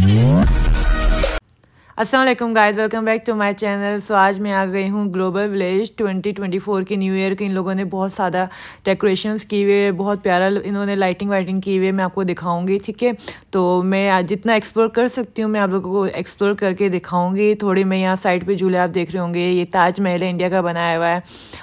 Mm-hmm. Aslam guys welcome back to my channel so आज मैं आ गई हूँ ग्लोबल विलेज 2024 के न्यू ईयर के। इन लोगों ने बहुत ज़्यादा डेकोरेशंस की हुए, बहुत प्यारा इन्होंने लाइटिंग वाइटिंग की हुई मैं आपको दिखाऊँगी, ठीक है? तो मैं जितना एक्सप्लोर कर सकती हूँ, मैं आप लोगों को एक्सप्लोर करके दिखाऊँगी। थोड़ी मैं यहाँ साइड पर झूले आप देख रहे होंगे, ये ताजमहल इंडिया का बनाया हुआ है।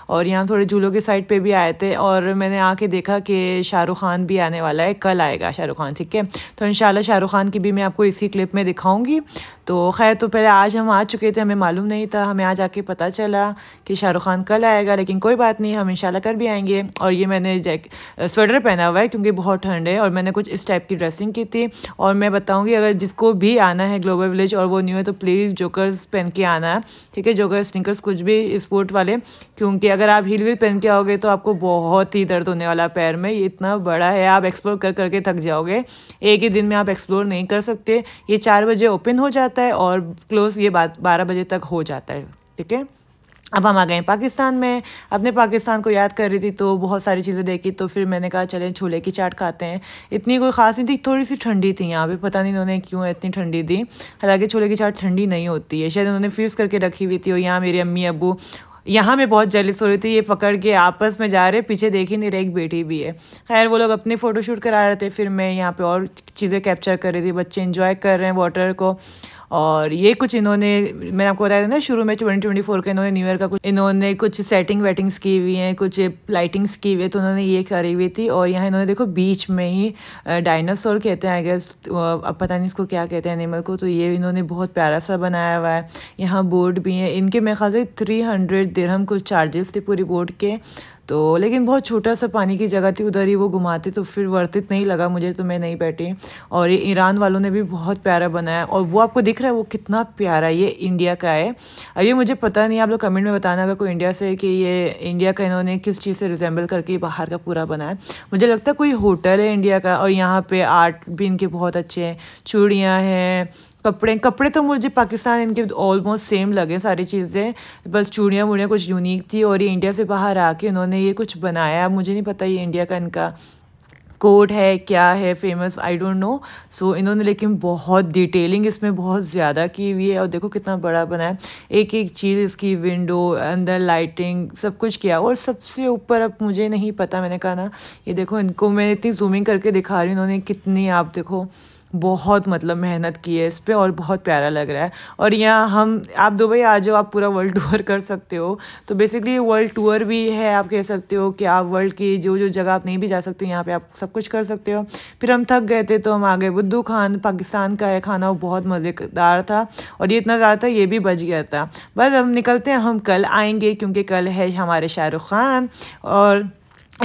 और यहाँ थोड़े झूलों के साइड पर भी आए थे और मैंने आके देखा कि शाहरुख खान भी आने वाला है, कल आएगा शाहरुख खान, ठीक है? तो इन शाहरुख खान की भी मैं आपको इसी क्लिप में दिखाऊँगी। तो खैर तो पहले आज हम आ चुके थे, हमें मालूम नहीं था, हमें आज आके पता चला कि शाहरुख खान कल आएगा, लेकिन कोई बात नहीं, हम इंशाल्लाह कर भी आएँगे। और ये मैंने जैक, स्वेटर पहना हुआ है क्योंकि बहुत ठंड है और मैंने कुछ इस टाइप की ड्रेसिंग की थी। और मैं बताऊँगी अगर जिसको भी आना है ग्लोबल विलेज और वो न्यू है तो प्लीज़ जोकर्स पहन के आना है ठीक है? जोकर स्निकर्स कुछ भी स्पोर्ट वाले, क्योंकि अगर आप हील वील पहन के आओगे तो आपको बहुत ही दर्द होने वाला पैर में। ये इतना बड़ा है, आप एक्सप्लोर कर करके थक जाओगे। एक ही दिन में आप एक्सप्लोर नहीं कर सकते। ये चार बजे ओपन हो जाता है और क्लोज ये बात बारह बजे तक हो जाता है, ठीक है? अब हम आ गए पाकिस्तान में। अपने पाकिस्तान को याद कर रही थी तो बहुत सारी चीज़ें देखी तो फिर मैंने कहा, चलें, छोले की चाट खाते हैं। इतनी कोई ख़ास नहीं थी, थोड़ी सी ठंडी थी यहाँ पे। पता नहीं इन्होंने क्यों इतनी ठंडी दी। हालाँकि छोले की चाट ठंडी नहीं होती है। शायद उन्होंने फ्रीज़ करके रखी हुई थी और यहाँ मेरी अम्मी अबू, यहाँ मैं बहुत जलिस हो रही थी। ये पकड़ के आपस में जा रहे, पीछे देख ही नहीं रहे, एक बेटी भी है। खैर, वो लोग अपने फ़ोटोशूट करा रहे थे, फिर मैं यहाँ पे और चीज़ें कैप्चर कर रही थी। बच्चे इन्जॉय कर रहे हैं वाटर को। और ये कुछ इन्होंने, मैंने आपको बताया था ना शुरू में ट्वेंटी ट्वेंटी फोर का इन्होंने न्यू ईयर का कुछ, इन्होंने कुछ सेटिंग वेटिंग्स की हुई हैं, कुछ लाइटिंग्स की हुई है तो उन्होंने ये करी हुई थी। और यहाँ इन्होंने देखो बीच में ही डायनासोर कहते हैं आई गेस अब पता नहीं इसको क्या कहते हैं एनिमल को तो ये इन्होंने बहुत प्यारा सा बनाया हुआ है। यहाँ बोर्ड भी हैं, इनके मेरे ख्याल से थ्री हंड्रेड दिरहम कुछ चार्जेस थे पूरी बोर्ड के। तो लेकिन बहुत छोटा सा पानी की जगह थी, उधर ही वो घुमाते तो फिर वर्तित नहीं लगा मुझे तो मैं नहीं बैठी। और ये ईरान वालों ने भी बहुत प्यारा बनाया। और वो आपको दिख रहा है, वो कितना प्यारा ये इंडिया का है। अब ये मुझे पता नहीं, आप लोग कमेंट में बताना अगर कोई इंडिया से कि ये इंडिया का इन्होंने किस चीज़ से रिजेंबल करके बाहर का पूरा बनाया। मुझे लगता है कोई होटल है इंडिया का, और यहाँ पर आर्ट भी इनके बहुत अच्छे हैं। चूड़ियाँ हैं कपड़े कपड़े तो मुझे पाकिस्तान इनके ऑलमोस्ट सेम लगे सारी चीज़ें। बस चूड़ियाँ वूड़ियाँ कुछ यूनिक थी और ये इंडिया से बाहर आके उन्होंने ये कुछ बनाया। मुझे नहीं पता ये इंडिया का इनका कोड है, क्या है famous I don't know so इन्होंने लेकिन बहुत डिटेलिंग इसमें बहुत ज़्यादा की हुई है और देखो कितना बड़ा बना है एक एक चीज़ इसकी विंडो अंदर लाइटिंग सब कुछ किया और सबसे ऊपर अब मुझे नहीं पता, मैंने कहा ना, ये देखो इनको मैं इतनी जूमिंग करके दिखा रही हूँ, इन्होंने कितनी, आप देखो बहुत मतलब मेहनत की है इस पर और बहुत प्यारा लग रहा है। और यहाँ हम, आप दुबई आ जाओ, आप पूरा वर्ल्ड टूर कर सकते हो। तो बेसिकली वर्ल्ड टूर भी है, आप कह सकते हो कि आप वर्ल्ड की जो जो जगह आप नहीं भी जा सकते, यहाँ पे आप सब कुछ कर सकते हो। फिर हम थक गए थे तो हम आ गए बुद्धू खान, पाकिस्तान का है खाना वो बहुत मज़ेदार था और ये इतना ज़्यादा था, ये भी बच गया था। बस हम निकलते हैं, हम कल आएँगे क्योंकि कल है हमारे शाहरुख खान और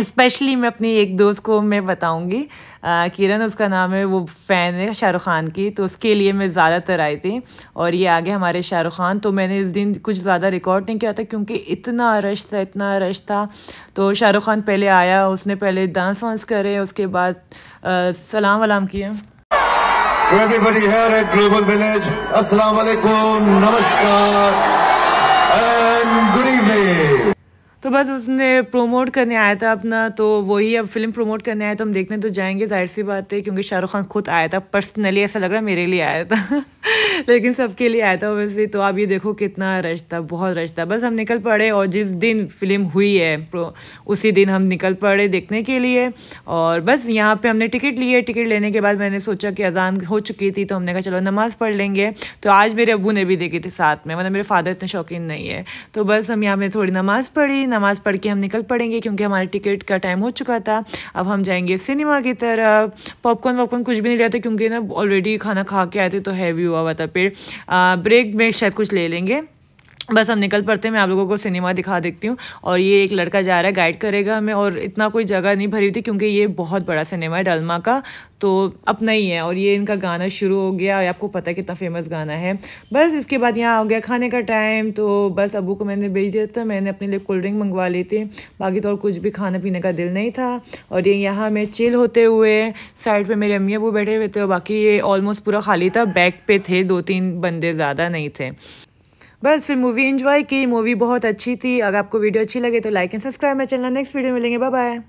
स्पेशली मैं अपनी एक दोस्त को मैं बताऊँगी किरण उसका नाम है वो फ़ैन है शाहरुख ख़ान की तो उसके लिए मैं ज़्यादातर आई थी और ये आगे हमारे शाहरुख ख़ान तो मैंने इस दिन कुछ ज़्यादा रिकॉर्ड नहीं किया था क्योंकि इतना रश था इतना रश था। तो शाहरुख खान पहले आया उसने पहले डांस वांस करे उसके बाद आ, सलाम वलाम किया। Global तो बस उसने प्रोमोट करने आया था अपना तो वही अब फ़िल्म प्रोमोट करने आया तो हम देखने तो जाएँगे, ज़ाहिर सी बात है, क्योंकि शाहरुख खान खुद आया था पर्सनली ऐसा लग रहा है मेरे लिए आया था। लेकिन सबके लिए आया था वैसे तो आप ये देखो कितना रश था, बहुत रश था। बस हम निकल पड़े और जिस दिन फ़िल्म हुई है उसी दिन हम निकल पड़े देखने के लिए। और बस यहाँ पे हमने टिकट लिए टिकट लेने के बाद मैंने सोचा कि अजान हो चुकी थी तो हमने कहा, चलो, नमाज़ पढ़ लेंगे। तो आज मेरे अबू ने भी देखी थी साथ में। मतलब मेरे फादर इतने शौकीन नहीं है। तो बस हम यहाँ पे थोड़ी नमाज़ पढ़ी नमाज़ पढ़ के हम निकल पड़ेंगे क्योंकि हमारे टिकट का टाइम हो चुका था। अब हम जाएँगे सिनेमा की तरफ़। पॉपकॉर्न वॉपकॉर्न कुछ भी नहीं लिया था क्योंकि ना ऑलरेडी खाना खा के आए थे तो हैवी हुआ हुआ था फिर ब्रेक में शायद कुछ ले लेंगे। बस हम निकल पड़ते हैं, मैं आप लोगों को सिनेमा दिखा देती हूँ और ये एक लड़का जा रहा है गाइड करेगा हमें और इतना कोई जगह नहीं भरी थी क्योंकि ये बहुत बड़ा सिनेमा है डलमा का तो अपना ही है और ये इनका गाना शुरू हो गया और आपको पता है कितना फ़ेमस गाना है। बस इसके बाद यहाँ हो गया खाने का टाइम तो बस अबू को मैंने भेज दिया था, मैंने अपने लिए कोल्ड ड्रिंक मंगवा ली थी, बाकी तो और कुछ भी खाने पीने का दिल नहीं था और ये यहाँ में चिल होते हुए साइड पर मेरे अम्मी अबू बैठे हुए थे और बाकी ये ऑलमोस्ट पूरा खाली था बैक पे थे दो तीन बंदे, ज़्यादा नहीं थे। बस फिर मूवी इन्जॉय की मूवी बहुत अच्छी थी। अगर आपको वीडियो अच्छी लगे तो लाइक एंड सब्सक्राइब मैं चैनल नेक्स्ट वीडियो मिलेंगे। Bye bye